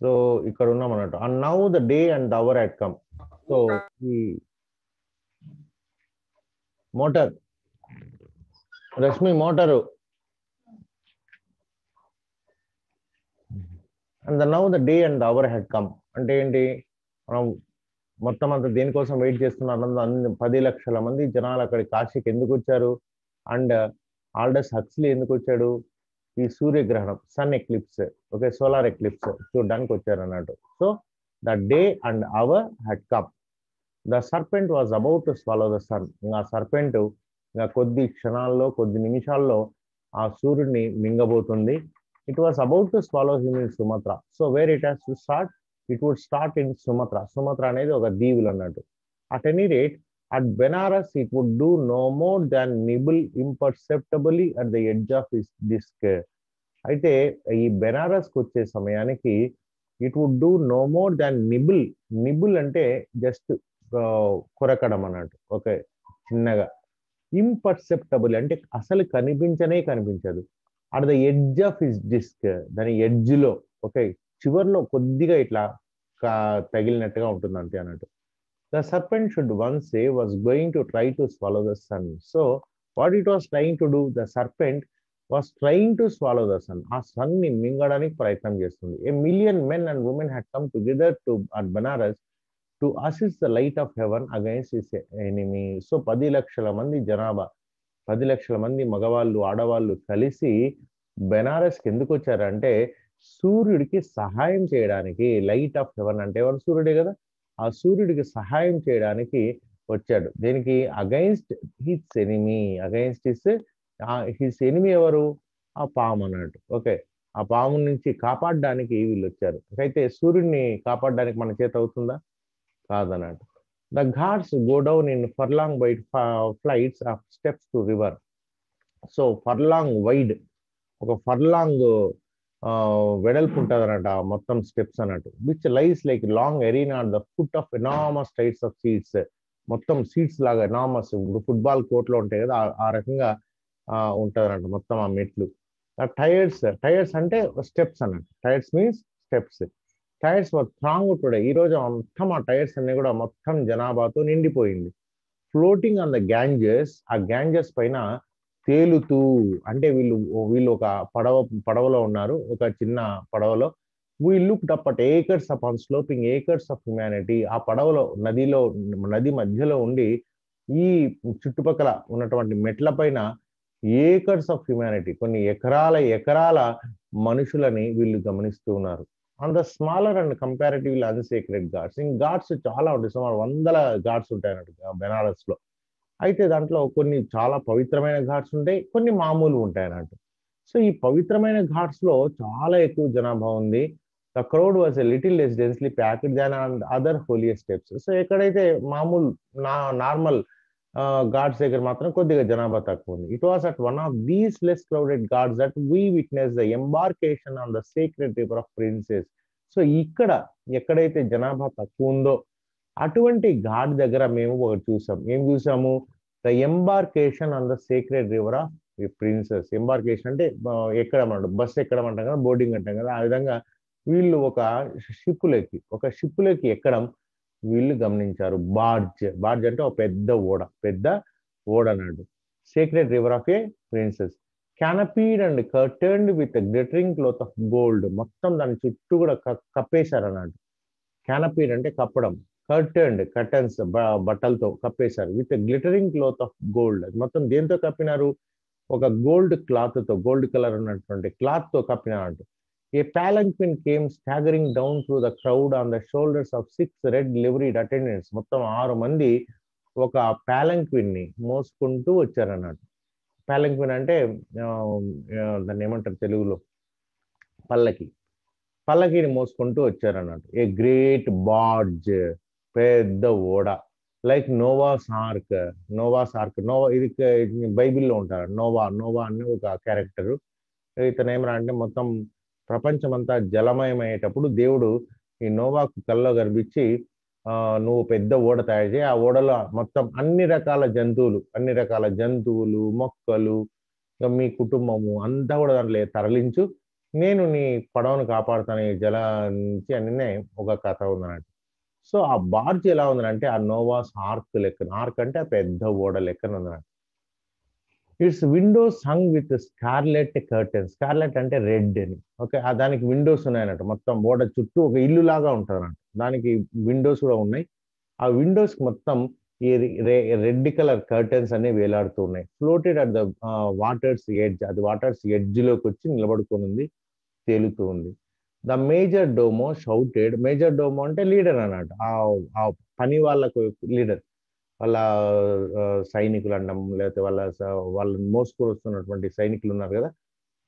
So ఇక్కడ ఉన్నాం అన్నట్టు. And now the day and the hour had come so ఈ motor. Rashmi motor. And the now the day and hour had come అంటే ఏంటి? మనం మొత్తం అంతా దేనికోసం వెయిట్ చేస్తున్నారు? అన్ని పది లక్షల మంది జనాలు అక్కడ కాశీకి ఎందుకు వచ్చారు? అండ్ uh, ఆల్డస్ హక్స్లీ ఎందుకు వచ్చాడు? ఈ సూర్యగ్రహణం sun eclipse okay solar eclipse చూడడానికి వచ్చారు అన్నట్టు so the day and hour had come the serpent was about to swallow the sun ఇంకా సర్పెంట్ ఇంకా కొద్ది క్షణాల్లో కొద్ది నిమిషాల్లో ఆ సూర్యుడిని మింగబోతుంది. It was about to swallow him in Sumatra so where it has to start it would start in Sumatra Sumatra అనేది ఒక దీవులు అన్నట్టు. At any rate at Benares it would do no more than nibble imperceptibly at the edge of this disc అయితే ఈ బెనారస్కి వచ్చే సమయానికి it would do no more than nibble. Nibble అంటే జస్ట్ కొరకడం అన్నట్టు. ఓకే చిన్నగా. ఇంపర్సెప్టబుల్ అంటే అసలు కనిపించనే కనిపించదు. At the edge of his disc దాని ఎడ్జ్లో ఓకే చివర్లో కొద్దిగా ఇట్లా తగిలినట్టుగా ఉంటుంది అంతే అన్నట్టు. The serpent should one say was going to try to swallow the sun. So what it was trying to do the serpent was trying to swallow the sun ఆ సన్ని మింగడానికి ప్రయత్నం చేస్తుంది. A million men and women had come together to at Banaras to assist the light of heaven against his enemy so పది లక్షల మంది జనాభా పది లక్షల మంది మగవాళ్ళు ఆడవాళ్ళు కలిసి బెనారస్కి ఎందుకు వచ్చారంటే సూర్యుడికి సహాయం చేయడానికి లైట్ ఆఫ్ హెవెన్ అంటే ఎవరు? సూర్యుడే కదా. ఆ సూర్యుడికి సహాయం చేయడానికి వచ్చాడు. దీనికి? Against his enemy against his his enemy ఎవరు? ఆ పాము అన్నట్టు. ఓకే ఆ పాము నుంచి కాపాడడానికి వీళ్ళు వచ్చారు. అయితే సూర్యుడిని కాపాడడానికి మన చేత అవుతుందా? కాదన్నట్టు. The ghats go down in furlong wide flights of steps to river so furlong wide ఒక ఫర్లాంగ్ వెడల్పు ఉంటుంది అన్నట్టు ఆ మొత్తం స్టెప్స్ అన్నట్టు. Which lies like long arena the foot of enormous tiers of seats మొత్తం సీట్స్ లాగా ఎనామస్ ఇప్పుడు ఫుట్బాల్ కోర్ట్లో ఉంటాయి కదా ఆ రకంగా ఉంటుంది మొత్తం ఆ మెట్లు. టైర్స్ టైర్స్ అంటే స్టెప్స్ అన్నట్టు. Tiers means steps. Tiers throng today ఈ రోజు మొత్తం ఆ టైర్స్ అన్ని కూడా మొత్తం జనాభాతో నిండిపోయింది. ఫ్లోటింగ్ ఆన్ ద గ్యాంజెస్ ఆ గ్యాంజెస్ పైన తేలుతూ అంటే వీళ్ళు వీళ్ళు ఒక పడవ పడవలో ఉన్నారు. ఒక చిన్న పడవలో. We look up at acres of on sloping acres of humanity ఆ పడవలో నదిలో నది మధ్యలో ఉండి ఈ చుట్టుపక్కల ఉన్నటువంటి మెట్ల పైన ఏకర్స్ ఆఫ్ హ్యుమానిటీ కొన్ని ఎకరాల ఎకరాల మనుషులని వీళ్ళు గమనిస్తూ ఉన్నారు. On the smaller and comparatively unsacred ghats ఇంక గాడ్స్ చాలా ఉంటాయి. సుమారు వందల గాడ్స్ ఉంటాయి అన్నట్టు బెనారస్లో అయితే దాంట్లో కొన్ని చాలా పవిత్రమైన ఘాట్స్ ఉంటాయి కొన్ని మామూలు ఉంటాయి అన్నట్టు. సో ఈ పవిత్రమైన ఘాట్స్లో చాలా ఎక్కువ జనాభా ఉంది. The crowd was a little less densely packed than and other holier steps so ఎక్కడైతే మామూలు నా నార్మల్ గాడ్స్ దగ్గర మాత్రం కొద్దిగా జనాభా తక్కువ ఉంది. It was at one of these less crowded ghats that we witness the embarkation on the secret river of princess so ఇక్కడ ఎక్కడైతే జనాభా తక్కువ ఉందో అటువంటి ఘాట్ దగ్గర మేము ఒకటి చూసాం. ఏం చూసాము? The embarkation on the secret river of princess embarkation అంటే ఎక్కడ బస్ ఎక్కడ అంటాం కదా? బోర్డింగ్ అంటాం కదా? ఆ విధంగా వీళ్ళు ఒక షిప్పులకి ఒక షిప్పులకి ఎక్కడం వీళ్ళు గమనించారు. బార్జ్ బార్జ్ అంటే ఒక పెద్ద ఓడ పెద్ద ఓడ అన్నాడు secret river of a princess canopied and curtained with glittering cloth of gold మొత్తం దాని చుట్టూ కూడా కప్పేశారు అన్నాడు క్యానపీడ్ అంటే కప్పడం. కర్టర్న్డ్ కర్టన్స్ బట్టలతో కప్పేశారు. With glittering cloth of gold మొత్తం దేంతో కప్పినారు? ఒక గోల్డ్ క్లాత్తో గోల్డ్ కలర్ ఉన్నటువంటి క్లాత్తో కప్పినారు a palanquin came staggering down through the crowd on the shoulders of six red liveried attendants. మొత్తం ఆరు మంది ఒక పాలంక్విన్ని మోసుకుంటూ వచ్చారన్నట్టు పాలంక్విన్ అంటే దాన్ని ఏమంటారు తెలుగులో? పల్లకి. పల్లకిని మోసుకుంటూ వచ్చారన్నట్టు ఏ గ్రేట్ బాడ్జ్ పెద్ద ఓడ. Like Noah's ark Noah's ark Noah ఇది బైబిల్లో ఉంటారు. నోవా నోవా అని ఒక క్యారెక్టర్ ఇతను ఏమరా అంటే మొత్తం ప్రపంచమంతా జలమయమయ్యేటప్పుడు దేవుడు ఈ నోవాకు కల్లో కనిపించి నువ్వు పెద్ద ఓడ తయారు చేయి. ఆ ఓడలో మొత్తం అన్ని రకాల జంతువులు అన్ని రకాల జంతువులు మొక్కలు మీ కుటుంబము అంతా కూడా దాంట్లో తరలించు. నేను నీ పడవను కాపాడుతాను ఈ జల నుంచి అనే ఒక కథ ఉందన్నట్టు సో ఆ బార్జ్ ఎలా ఉందంటే ఆ నోవాస్ ఆర్క్ లెక్కన ఆర్క్ అంటే ఆ పెద్ద ఓడ లెక్కన ఉందన్నట్టు its windows hung with scarlet curtain scarlet అంటే రెడ్ అని. ఓకే దానికి విండోస్ ఉన్నాయన్నట్టు మొత్తం ఓడ చుట్టూ ఒక ఇల్లు లాగా ఉంటారంట దానికి విండోస్ కూడా ఉన్నాయి. ఆ విండోస్ మొత్తం ఈ రెడ్ కలర్ కర్టెన్స్ అన్ని వేలాడుతూ ఉన్నాయి. Floated at the water's edge అది వాటర్స్ ఎడ్జ్లోకి వచ్చి నిలబడుకొని ఉంది తేలుతూ ఉంది. The major domo shouted. Major domo అంటే లీడర్ అన్నట్టు ఆ పని వాళ్ళకు లీడర్. వాళ్ళ సైనికులు అనడం లేకపోతే వాళ్ళ వాళ్ళని మోసుకొని వస్తున్నటువంటి సైనికులు ఉన్నారు కదా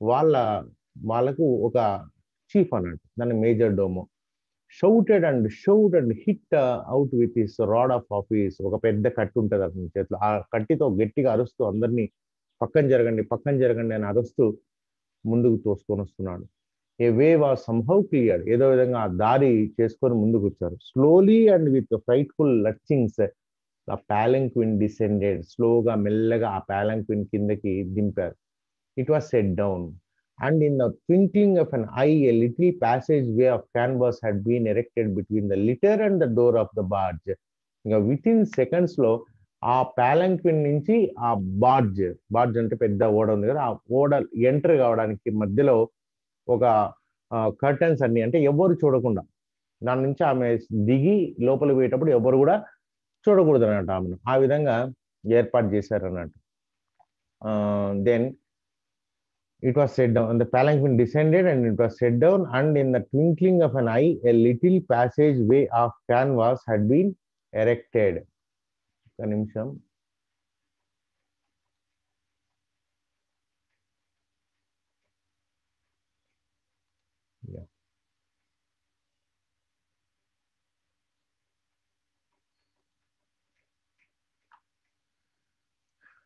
వాళ్ళ వాళ్ళకు ఒక చీఫ్ అన్నట్టు దాన్ని major domo. Shouted and shout and hit out with his rod of office ఒక పెద్ద కట్టు ఉంటుంది అతని చేతిలో. ఆ కట్టితో గట్టిగా అరుస్తూ అందరినీ పక్కన జరగండి పక్కన జరగండి అని అరుస్తూ ముందుకు తోసుకొని వస్తున్నాడు ఏ వే వా సంహౌ క్లియర్ ఏదో విధంగా ఆ దారి చేసుకొని ముందుకు వచ్చారు slowly and with frightful lurchings ఆ ప్యాలంక్విన్ డిసెండెడ్ స్లోగా మెల్లగా ఆ ప్యాలంక్విన్ కిందకి దింపారు. It was set down and in the twinkling of an eye a little passage way of canvas had been erected between the litter and the door of the barge ఇంకా with in సెకండ్స్లో ఆ ప్యాలంక్విన్ నుంచి ఆ barge barge అంటే పెద్ద ఓడ ఉంది కదా ఆ ఓడ ఎంటర్ కావడానికి మధ్యలో ఒక కర్టన్స్ అన్ని అంటే ఎవరు చూడకుండా. దాని నుంచి ఆమె దిగి లోపలికి పోయేటప్పుడు ఎవరు కూడా చూడకూడదు అన్నట్టు ఆమెను. ఆ విధంగా ఏర్పాటు చేశారు అన్నట్టు then it was set down the palanquin descended and it was set down and in the twinkling of an eye a little passage way of canvas had been erected ఒక నిమిషం.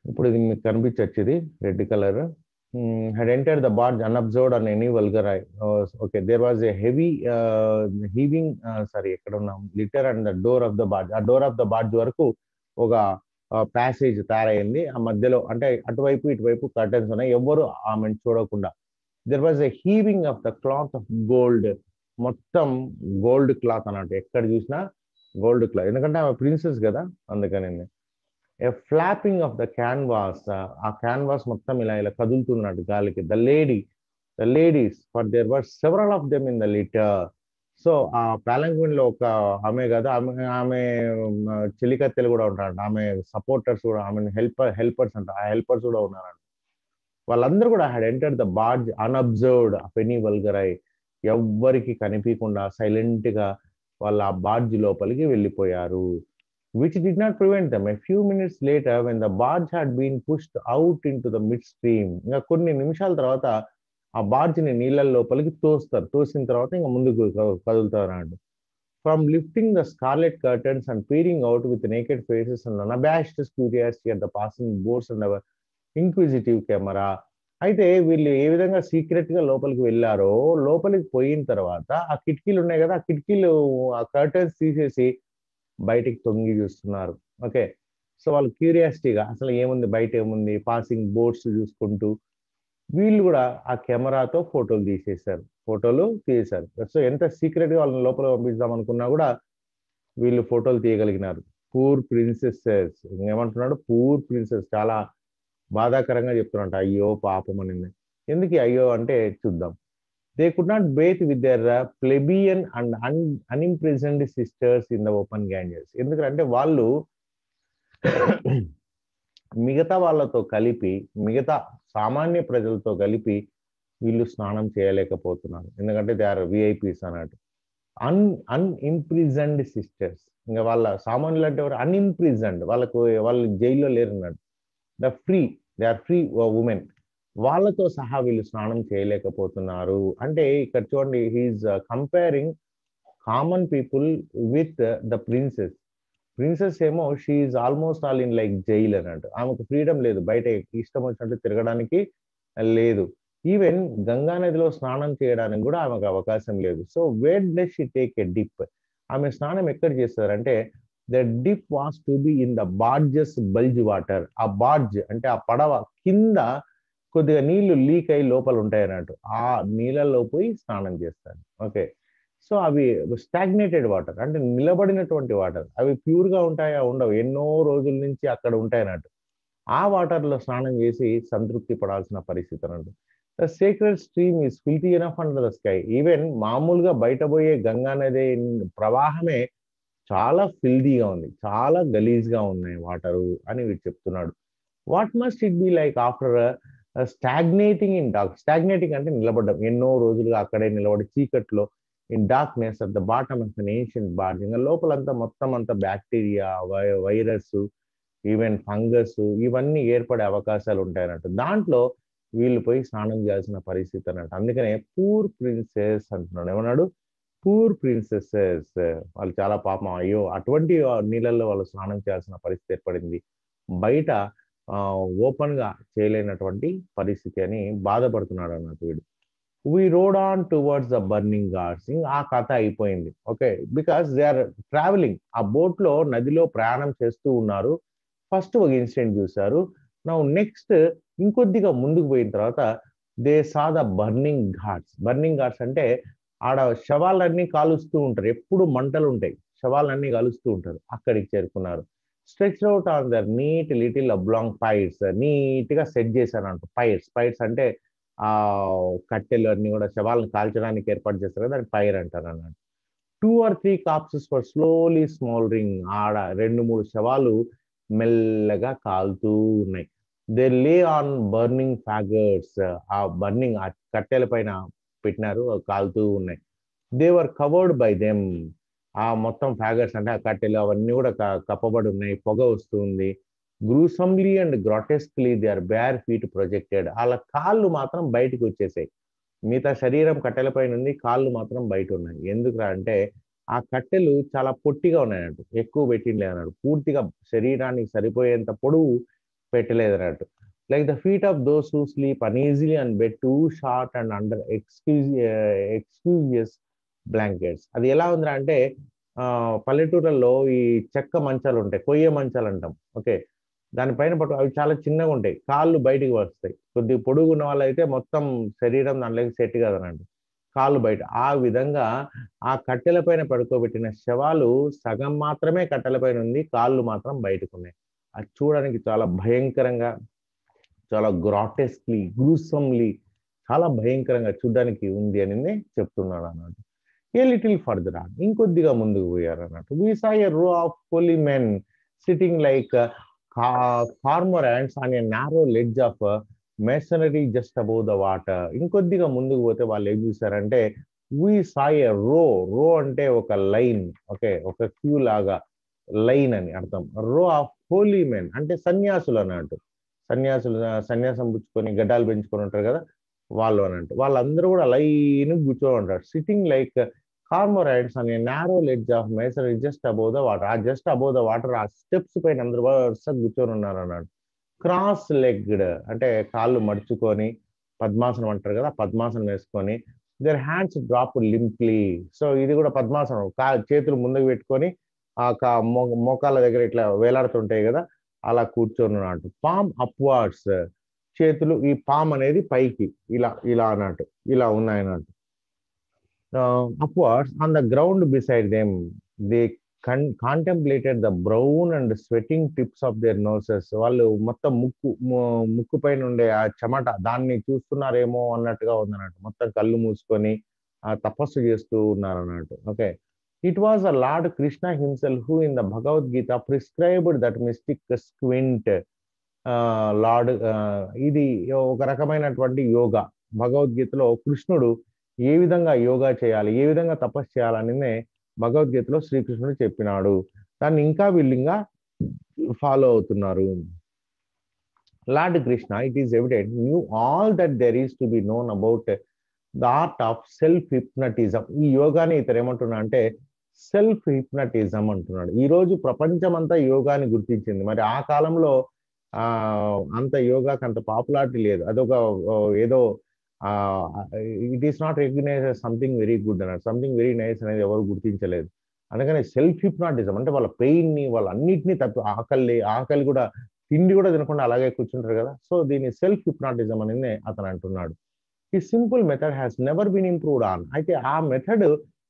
ఇప్పుడు ఇది మీకు కనిపించచ్చు ఇది. Red colour hmm, had entered the barge unobserved on any vulgar eye. Uh, okay, there was a heavy uh, heaving, uh, sorry, ఎక్కడ ఉన్నాం? Litter and the door of the barge ఆ డోర్ ఆఫ్ ద బార్జ్ వరకు ఒక uh, passage తయారైంది. ఆ మధ్యలో అంటే అటువైపు ఇటువైపు కర్టన్స్ ఉన్నాయి. ఎవ్వరు ఆమెను చూడకుండా. There was a heaving of the cloth of gold మొత్తం గోల్డ్ క్లాత్ అన్నట్టు. ఎక్కడ చూసినా గోల్డ్ క్లాత్ ఎందుకంటే ఆమె ప్రిన్సెస్ కదా. అందుకని ఫ్లాపింగ్ ఆఫ్ ద క్యాన్వాస్ ఆ క్యాన్వాస్ మొత్తం ఇలా ఇలా కదులుతున్నాడు గాలికి. The lady the ladies for there were several of them in the litter so ఆ పాలంక్విన్లో ఒక ఆమె కదా ఆమె ఆమె చెలికత్తెలు కూడా ఉంటారంట. ఆమె సపోర్టర్స్ కూడా ఆమె హెల్పర్ హెల్పర్స్ అంట. ఆ హెల్పర్స్ కూడా ఉన్నారంట. వాళ్ళందరూ కూడా had enter the barge unobserved by any vulgar eye ఎవ్వరికి కనిపించకుండా సైలెంట్గా వాళ్ళ ఆ బార్జ్ లోపలికి వెళ్ళిపోయారు. Which did not prevent them. A few minutes later, when the barge had been pushed out into the midstream, ఇంకా కొన్ని నిమిషాల తర్వాత ఆ బార్జ్ని నీళ్ళ లోపలికి తోస్తారు తోసిన తర్వాత ఇంకా ముందుకు కదులుతారు అన్నట్టు from lifting the scarlet curtains and peering out with naked faces and unabashed curiosity at the passing boats and our inquisitive camera అయితే వీళ్ళు ఏ విధంగా సీక్రెట్గా లోపలికి వెళ్ళారో లోపలికి పోయిన తర్వాత ఆ కిటికీలు ఉన్నాయి కదా ఆ కిటికీలు ఆ కర్టన్స్ తీసేసి బయటికి తొంగి చూస్తున్నారు. ఓకే. సో వాళ్ళు క్యూరియాసిటీగా అసలు ఏముంది బయట ఏముంది పాసింగ్ బోర్డ్స్ చూసుకుంటూ వీళ్ళు కూడా ఆ కెమెరాతో ఫోటోలు తీసేశారు. ఫోటోలు తీసేశారు. సో ఎంత సీక్రెట్గా వాళ్ళని లోపల పంపిద్దాం అనుకున్నా కూడా వీళ్ళు ఫోటోలు తీయగలిగినారు. పూర్ ప్రిన్సెసెస్. ఏమంటున్నాడు పూర్ ప్రిన్సెస్. చాలా బాధాకరంగా చెప్తున్నట్టు అయ్యో పాపం అనింది ఎందుకు అయ్యో అంటే చూద్దాం. They could not bathe with their plebeian and un unimprisoned sisters in the open Ganges ఎందుకంటే వాళ్ళు మిగతా వాళ్ళతో కలిపి మిగతా సామాన్య ప్రజలతో కలిపి వీళ్ళు స్నానం చేయలేకపోతున్నారు. ఎందుకంటే దే ఆర్ విఐపీస్ అన్నట్టు. అన్ అన్ఇంప్రిజెండ్ సిస్టర్స్ ఇంకా వాళ్ళ సామాన్యులు అంటే ఎవరు? అన్ఇంప్రిజెండ్ వాళ్ళకు వాళ్ళు జైల్లో లేరు అన్నట్టు the free they are free women వాళ్ళతో సహా వీళ్ళు స్నానం చేయలేకపోతున్నారు. అంటే ఇక్కడ చూడండి he's comparing common people with the princess princess ఏమో she's almost all in like jail అన్నట్టు. ఆమెకు ఫ్రీడమ్ లేదు. బయట ఇష్టం వచ్చినట్టు తిరగడానికి లేదు. ఈవెన్ గంగా నదిలో స్నానం చేయడానికి కూడా ఆమెకు అవకాశం లేదు. So where does she take a dip ఆమె స్నానం ఎక్కడ చేస్తారంటే the dip was to be in the barge's bilge water ఆ బార్జ్ అంటే ఆ పడవ కింద కొద్దిగా నీళ్ళు లీక్ అయ్యి లోపల ఉంటాయి అన్నట్టు ఆ నీళ్ళల్లో పోయి స్నానం చేస్తాను ఓకే. సో అవి స్టాగ్నేటెడ్ వాటర్. అంటే నిలబడినటువంటి వాటర్. అవి ప్యూర్గా ఉంటాయా? ఉండవు. ఎన్నో రోజుల నుంచి అక్కడ ఉంటాయి అన్నట్టు ఆ వాటర్లో స్నానం చేసి సంతృప్తి పడాల్సిన పరిస్థితి అన్నట్టు. The secret stream is filthy enough under the sky. Even మామూలుగా బయట పోయే గంగా నది ప్రవాహమే చాలా ఫిల్దీగా ఉంది. చాలా గలీజ్గా ఉన్నాయి వాటరు అని వీడు చెప్తున్నాడు. What must it be like after stagnating in dark stagnating అంటే నిలబడ్డం. ఎన్నో రోజులుగా అక్కడే నిలబడి చీకట్లో in darkness at the bottom of an ancient barge ఇంకా లోపలంతా మొత్తం అంతా బ్యాక్టీరియా వైరస్ ఈవెన్ ఫంగస్ ఇవన్నీ ఏర్పడే అవకాశాలు ఉంటాయన్నట్టు. దాంట్లో వీళ్ళు పోయి స్నానం చేయాల్సిన పరిస్థితి అన్నట్టు. అందుకనే పూర్ ప్రిన్సెస్ అంటున్నాడు. ఏమన్నాడు? పూర్ ప్రిన్సెసెస్ వాళ్ళు చాలా పాపం. అయ్యో అటువంటి నీళ్ళల్లో వాళ్ళు స్నానం చేయాల్సిన పరిస్థితి ఏర్పడింది. బయట ఓపెన్గా చేయలేనటువంటి పరిస్థితి అని బాధపడుతున్నాడు అన్నట్టు వీడు. We rowed on towards the burning ghats ఆ కథ అయిపోయింది. Okay because they are travelling ఆ బోట్లో నదిలో ప్రయాణం చేస్తూ ఉన్నారు. ఫస్ట్ ఒక ఇన్సిడెంట్ చూశారు. నా నెక్స్ట్ ఇంకొద్దిగా ముందుకు పోయిన తర్వాత they saw the burning ghats. Burning ghats అంటే ఆడ శవాలన్నీ కాలుస్తూ ఉంటారు. ఎప్పుడు మంటలు ఉంటాయి. శవాలన్నీ కాలుస్తూ ఉంటారు. అక్కడికి చేరుకున్నారు. Stretch out on their neat little oblong pyres నీట్గా సెట్ చేశారు అంట పైర్స్ పైర్స్ అంటే ఆ కట్టెలు అన్ని కూడా శవాలను కాల్చడానికి ఏర్పాటు చేస్తారు కదా దాన్ని పైర్ అంటారు అన్నట్టు two or three corpses for slowly smouldering ఆడ రెండు మూడు శవాలు మెల్లగా కాలుతూ ఉన్నాయి. దే లే ఆన్ బర్నింగ్ ఫ్యాగర్స్ ఆ బర్నింగ్ ఆ కట్టెల పైన పెట్టినారు కాలుతూ ఉన్నాయి. They were covered by them ఆ మొత్తం ఫ్యాగర్స్ అంటే ఆ కట్టెలు అవన్నీ కూడా కప్పబడి ఉన్నాయి పొగ వస్తుంది gruesomely and grotesquely they are bare feet projected వాళ్ళ కాళ్ళు మాత్రం బయటకు వచ్చేసాయి. మిగతా శరీరం కట్టెలపైన ఉంది కాళ్ళు మాత్రం బయట ఉన్నాయి. ఎందుకురా అంటే ఆ కట్టెలు చాలా పొట్టిగా ఉన్నాయన్నట్టు ఎక్కువ పెట్టిండలే అన్నాడు పూర్తిగా శరీరానికి సరిపోయేంత పొడవు పెట్టలేదు అన్నట్టు like the feet of those who sleep uneasily and bed too short and under excuse exiguous blankets అది ఎలా ఉందిరా అంటే పల్లెటూర్లలో ఈ చెక్క మంచాలు ఉంటాయి కొయ్య మంచాలు అంటాం. ఓకే. దానిపైన పట్టు అవి చాలా చిన్నగా ఉంటాయి. కాళ్ళు బయటికి వస్తాయి. కొద్దిగా పొడుగు ఉన్న వాళ్ళైతే మొత్తం శరీరం దానిలోకి సెట్ కదనండి. కాళ్ళు బయట. ఆ విధంగా ఆ కట్టెల పైన పడుకోబెట్టిన శవాలు సగం మాత్రమే కట్టెల పైన ఉంది కాళ్ళు మాత్రం బయటకు ఉన్నాయి. అది చూడడానికి చాలా భయంకరంగా చాలా గ్రాటెస్క్లీ గ్రూసమ్లీ చాలా భయంకరంగా చూడడానికి ఉంది అని చెప్తున్నాడు అన్నమాట. A little further on? ఇంకొద్దిగా ముందుకు పోయారు అన్నట్టు. We saw a row of holy men sitting like farmer on a narrow ledge of masonry just above the water ఇంకొద్దిగా ముందుకు పోతే వాళ్ళు ఏం చూసారంటే వీ సా ఎ రో రో అంటే ఒక లైన్. ఓకే ఒక క్యూ లాగా. లైన్ అని అర్థం. రో ఆఫ్ హోలీ మెన్ అంటే సన్యాసులు అన్నట్టు. సన్యాసులు సన్యాసం పుచ్చుకొని గడ్డాలు పెంచుకొని ఉంటారు కదా వాళ్ళు అన్నట్టు. వాళ్ళందరూ కూడా లైన్ కూర్చొని ఉంటారు. సిట్టింగ్ లైక్ కార్మోరైడ్స్ అనే narrow ledge of masonry just above the water ఆ జస్ట్ అబౌవ్ ద వాటర్ ఆ స్టెప్స్ పైన అందరూ వరుసగా కూర్చొని ఉన్నారు అన్నాడు క్రాస్ లెగ్డ్ అంటే కాళ్ళు మడుచుకొని పద్మాసనం అంటారు కదా పద్మాసనం వేసుకొని their hands drop limply so ఇది కూడా పద్మాసనం. కా చేతులు ముందుకు పెట్టుకొని ఆ మోకాళ్ళ దగ్గర ఇట్లా వేలాడుతుంటాయి కదా అలా కూర్చొని అన్నట్టు పామ్ అప్వార్డ్స్ చేతులు ఈ పామ్ అనేది పైకి. ఇలా ఇలా అన్నట్టు. ఇలా ఉన్నాయి uh, upwards on the ground beside them. They con- contemplated the brown and sweating tips of their noses వాళ్ళు మొత్తం ముక్కు ముక్కు పైన ఉండే ఆ చెమట దాన్ని చూస్తున్నారేమో అన్నట్టుగా ఉందన్నట్టు. మొత్తం కళ్ళు మూసుకొని తపస్సు చేస్తూ ఉన్నారు అన్నట్టు okay it was a lord Krishna himself who in the Bhagavad Gita prescribed that mystic squint lord ఇది ఒక రకమైనటువంటి యోగా. భగవద్గీతలో కృష్ణుడు ఏ విధంగా యోగా చేయాలి ఏ విధంగా తపస్సు చేయాలనే భగవద్గీతలో శ్రీకృష్ణుడు చెప్పినాడు. దాన్ని ఇంకా వీళ్ళింగా ఫాలో అవుతున్నారు. Lord Krishna it is evident knew all that there is to be known about the art of self hypnotism. ఈ యోగాని ఇతను ఏమంటున్నా అంటే సెల్ఫ్ హిప్నటిజం అంటున్నాడు. ఈ రోజు ప్రపంచం అంతా యోగాని గుర్తించింది. మరి ఆ కాలంలో ఆ అంత యోగాకి అంత పాపులారిటీ లేదు. అదొక ఏదో it is not recognise something very good అన్నారు సంథింగ్ వెరీ నైస్ అనేది ఎవరు గుర్తించలేదు. అందుకని సెల్ఫ్ హిప్నాటిజం అంటే వాళ్ళ పెయిన్ని వాళ్ళ అన్నిటినీ తప్పి ఆకలి ఆకలి కూడా తిండి కూడా తినకుండా అలాగే కూర్చుంటారు కదా. సో దీన్ని సెల్ఫ్ హిప్నాటిజం అనేది అతను అంటున్నాడు. ఈ simple method has never been improved on అయితే ఆ మెథడ్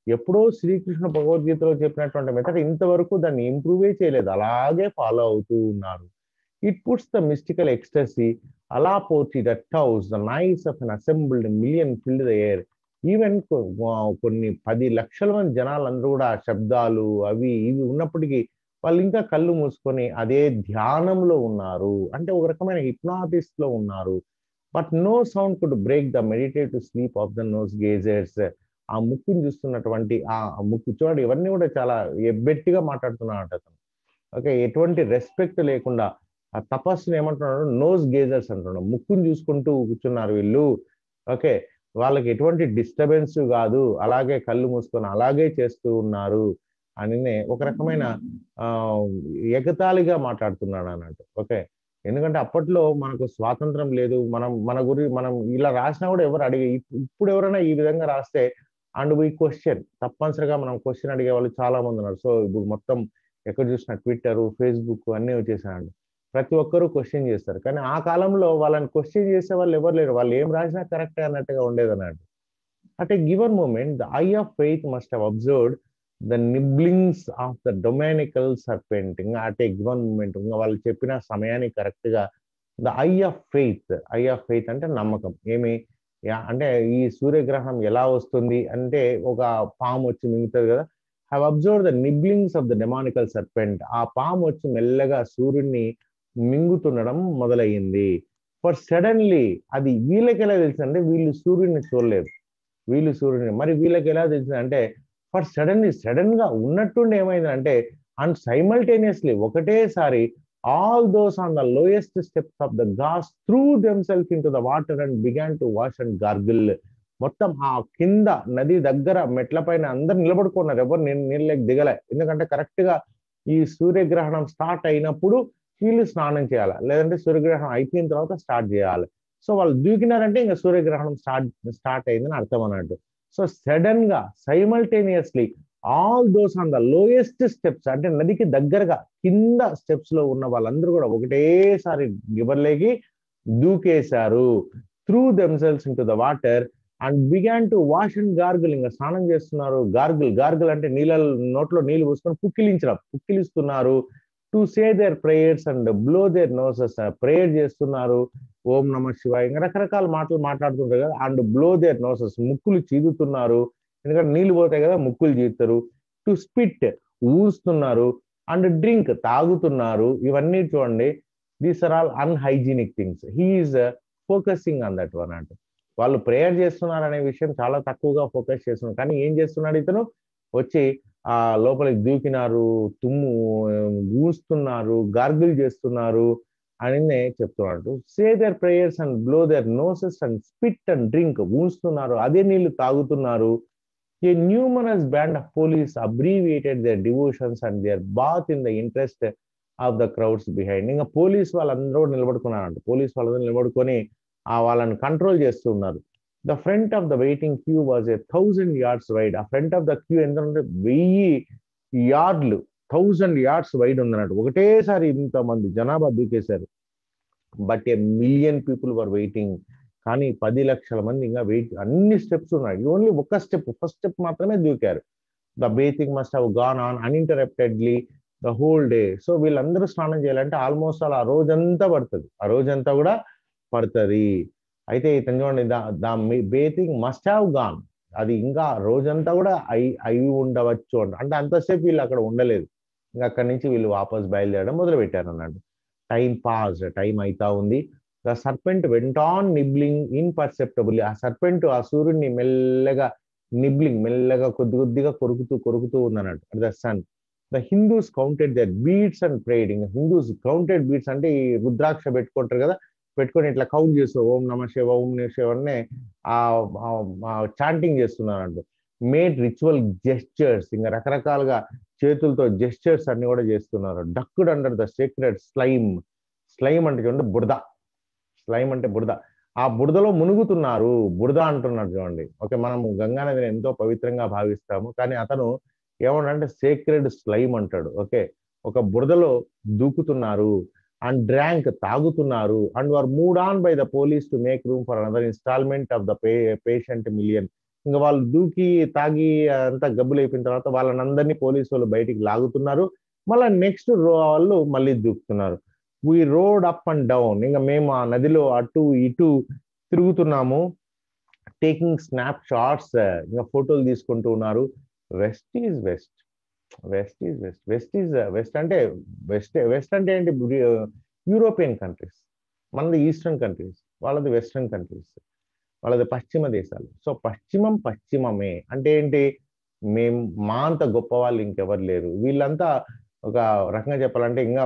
ఎప్పుడో శ్రీకృష్ణ భగవద్గీతలో చెప్పినటువంటి మెథడ్ ఇంతవరకు దాన్ని ఇంప్రూవే చేయలేదు. అలాగే ఫాలో అవుతూ ఉన్నారు. It puts the mystical ecstasy అలా పోతి the the noise of an unassembled million filled the air even కొన్ని పది లక్షల మంది జనాలందరూ కూడా శబ్దాలు అవి ఇవి ఉన్నప్పటికీ వాళ్ళు ఇంకా కళ్ళు మూసుకొని అదే ధ్యానంలో ఉన్నారు. అంటే ఒక రకమైన హిప్నాటిస్ట్లో ఉన్నారు. But no sound could break the meditative sleep of the nose gazers ఆ ముక్కుని చూస్తున్నటువంటి ఆ ముక్కు చూడండి ఇవన్నీ కూడా చాలా ఎబ్బెట్టిగా మాట్లాడుతున్నాడు అతను. ఓకే ఎటువంటి రెస్పెక్ట్ లేకుండా ఆ తపస్సును ఏమంటున్నాడు? నోస్ గేజర్స్ అంటున్నాడు. ముక్కుని చూసుకుంటూ కూర్చున్నారు వీళ్ళు. ఓకే. వాళ్ళకి ఎటువంటి డిస్టర్బెన్స్ కాదు. అలాగే కళ్ళు మూసుకొని అలాగే చేస్తూ ఉన్నారు అని ఒక రకమైన ఆ ఎగతాళిగా మాట్లాడుతున్నాడు అన్నట్టు. ఓకే. ఎందుకంటే అప్పట్లో మనకు స్వాతంత్రం లేదు. మనం మన గురి మనం ఇలా రాసినా కూడా ఎవరు అడిగే ఇప్పుడు ఎవరైనా ఈ విధంగా రాస్తే అండ్ వీ క్వశ్చన్. తప్పనిసరిగా మనం క్వశ్చన్ అడిగే వాళ్ళు చాలా మంది ఉన్నారు. సో ఇప్పుడు మొత్తం ఎక్కడ చూసినా ట్విట్టర్ ఫేస్బుక్ అన్నీ వచ్చేసాయండి. ప్రతి ఒక్కరూ క్వశ్చన్ చేస్తారు. కానీ ఆ కాలంలో వాళ్ళని క్వశ్చన్ చేసే వాళ్ళు ఎవరు లేరు. వాళ్ళు ఏం రాసినా కరెక్టే అన్నట్టుగా ఉండేది అన్నట్టు at a given moment the eye of faith must have observed the nibblings of the demoniacal serpent ఇంకా అట్ ఏ గివన్ మూమెంట్ ఇంకా వాళ్ళు చెప్పిన సమయానికి కరెక్ట్గా the eye of faith eye of faith అంటే నమ్మకం. ఏమి? అంటే ఈ సూర్యగ్రహణం ఎలా వస్తుంది అంటే ఒక పాము వచ్చి మింగుతుంది కదా. Have observe the nibblings of the demoniacal serpent ఆ పాము వచ్చి మెల్లగా సూర్యుడిని మింగుతుండడం మొదలయ్యింది. ఫర్ సడన్లీ అది వీళ్ళకి ఎలా తెలిసిందంటే వీళ్ళు సూర్యుడిని చూడలేదు. వీళ్ళు సూర్యుడిని మరి వీళ్ళకి ఎలా తెలిసిందంటే ఫర్ సడన్లీ సడన్గా ఉన్నట్టుండి ఏమైందంటే అండ్ సైమల్టేనియస్లీ ఒకటేసారి all those on the lowest steps of the ghats threw themselves into the water and began to wash and gargle మొత్తం ఆ కింద నది దగ్గర మెట్ల పైన అందరు నిలబడుకున్నారు. ఎవరు నీళ్ళకి దిగలే. ఎందుకంటే కరెక్ట్గా ఈ సూర్యగ్రహణం స్టార్ట్ అయినప్పుడు వీళ్ళు స్నానం చేయాలి? లేదంటే సూర్యగ్రహణం అయిపోయిన తర్వాత స్టార్ట్ చేయాలి. సో వాళ్ళు దూకినారంటే ఇంకా సూర్యగ్రహణం స్టార్ట్ స్టార్ట్ అయిందని అర్థం అన్నట్టు. సో సడన్గా simultaneously all those on the lowest steps అంటే నదికి దగ్గరగా కింద స్టెప్స్లో ఉన్న వాళ్ళందరూ కూడా ఒకటేసారి గిబర్లేకి దూకేశారు. Threw themselves into the water and began to wash and gargle ఇంకా స్నానం చేస్తున్నారు. గార్గుల్ గార్గుల్ అంటే నీళ్ళ నోట్లో నీళ్ళు పోసుకొని పుక్కిలించడం పుక్కిలిస్తున్నారు to say their prayers and blow their noses prayer చేస్తున్నారు. ఓం నమ శివాయ ఇంకా రకరకాల మాటలు మాట్లాడుతుంటారు కదా అండ్ బ్లో దేర్ నోసెస్ ముక్కులు చీదుతున్నారు. ఎందుకంటే నీళ్ళు పోతాయి కదా ముక్కులు చీదుతారు. టు స్పిట్ ఊస్తున్నారు అండ్ డ్రింక్ తాగుతున్నారు. ఇవన్నీ చూడండి. These are all unhygienic things he is focusing on that one అంటే వాళ్ళు ప్రేయర్ చేస్తున్నారు అనే విషయం చాలా తక్కువగా ఫోకస్ చేస్తున్నారు. కానీ ఏం చేస్తున్నాడు ఇతను? వచ్చి ఆ లోపలికి దూకినారు తుమ్ము ఊస్తున్నారు గార్గిల్ చేస్తున్నారు అని చెప్తున్నాడు. Say their prayers and blow their noses and spit and drink ఊస్తున్నారు అదే నీళ్ళు తాగుతున్నారు. A numerous band of police abbreviated their devotions and their bath in the interest of the crowds behind ఇంకా పోలీస్ వాళ్ళందరూ నిలబడుకున్నారంట. Police వాళ్ళందరూ నిలబడుకొని ఆ వాళ్ళని కంట్రోల్ చేస్తున్నారు the front of the waiting queue was a thousand yards wide ఆ front of the queue ఎంత వెయ్యి యార్డ్లు. థౌజండ్ యార్డ్స్ వైడ్ ఉందన్నట్టు ఒకటేసారి ఇంతమంది జనాభా దూకేశారు. But a million people were waiting కానీ పది లక్షల మంది ఇంకా వెయిట్ అన్ని స్టెప్స్ ఉన్నాయి. ఓన్లీ ఒక స్టెప్ ఫస్ట్ స్టెప్ మాత్రమే దూకారు. The bathing must have gone on uninterruptedly the whole day so వీళ్ళందరూ స్నానం చేయాలంటే ఆల్మోస్ట్ అలా ఆ రోజంతా పడుతుంది. ఆ రోజంతా కూడా పడుతుంది. అయితే ఇతను చూడండి the bathing must have gone అది ఇంకా రోజంతా కూడా అయి అయి ఉండవచ్చు అంట. అంటే అంతసేపు వీళ్ళు అక్కడ ఉండలేదు. ఇంకా అక్కడి నుంచి వీళ్ళు వాపస్ బయలుదేరడం మొదలు పెట్టారు అన్నట్టు టైం పాస్ టైం అవుతా ఉంది. The serpent went on nibbling imperceptible ఆ సర్పెంట్ ఆ సూర్యుడిని మెల్లగా నిబ్లింగ్ మెల్లగా కొద్ది కొద్దిగా కొరుకుతూ కొరుకుతూ ఉందన్నట్టు the sun the Hindus counted their beads and prayed ఇంకా హిందూస్ కౌంటెడ్ బీట్స్ అంటే ఈ రుద్రాక్ష పెట్టుకుంటారు కదా పెట్టుకొని ఇట్లా కౌంట్ చేస్తారు ఓం నమ శివ ఓం నమ శివ అనే ఆ చాంటింగ్ చేస్తున్నారంట. మేడ్ రిచువల్ జెస్చర్స్ ఇంకా రకరకాలుగా చేతులతో జెస్చర్స్ అన్ని కూడా చేస్తున్నారు. Ducked under the secret slime slime అంటే చూడండి బురద. స్లైమ్ అంటే బురద. ఆ బురదలో మునుగుతున్నారు. బురద అంటున్నారు చూడండి. ఓకే మనం గంగా నదిని ఎంతో పవిత్రంగా భావిస్తాము కానీ అతను ఏమంటే సేక్రెడ్ స్లైమ్ అంటాడు. ఓకే ఒక బురదలో దూకుతున్నారు. అండ్ డ్రాంక్ తాగుతున్నారు. And were moved on by the police to make room for another instalment of the pay patient million ఇంకా వాళ్ళు దూకి తాగి అంతా గబ్బులు అయిపోయిన తర్వాత వాళ్ళని అందరినీ పోలీసు వాళ్ళు బయటికి లాగుతున్నారు. మళ్ళీ నెక్స్ట్ వాళ్ళు మళ్ళీ దూకుతున్నారు. We rowed up and down ఇంకా మేము ఆ నదిలో అటు ఇటు తిరుగుతున్నాము. టేకింగ్ స్నాప్ షాట్స్ ఇంకా ఫోటోలు తీసుకుంటూ ఉన్నారు. West is west west is west west is west అంటే వెస్ట్ వెస్ట్ అంటే ఏంటి? యూరోపియన్ కంట్రీస్ మనది ఈస్టర్న్ కంట్రీస్ వాళ్ళది వెస్ట్రన్ కంట్రీస్ వాళ్ళది పశ్చిమ దేశాలు. సో పశ్చిమం పశ్చిమమే అంటే ఏంటి? మేము మా అంత గొప్ప వాళ్ళు ఇంకెవరు లేరు. వీళ్ళంతా ఒక రకంగా చెప్పాలంటే ఇంకా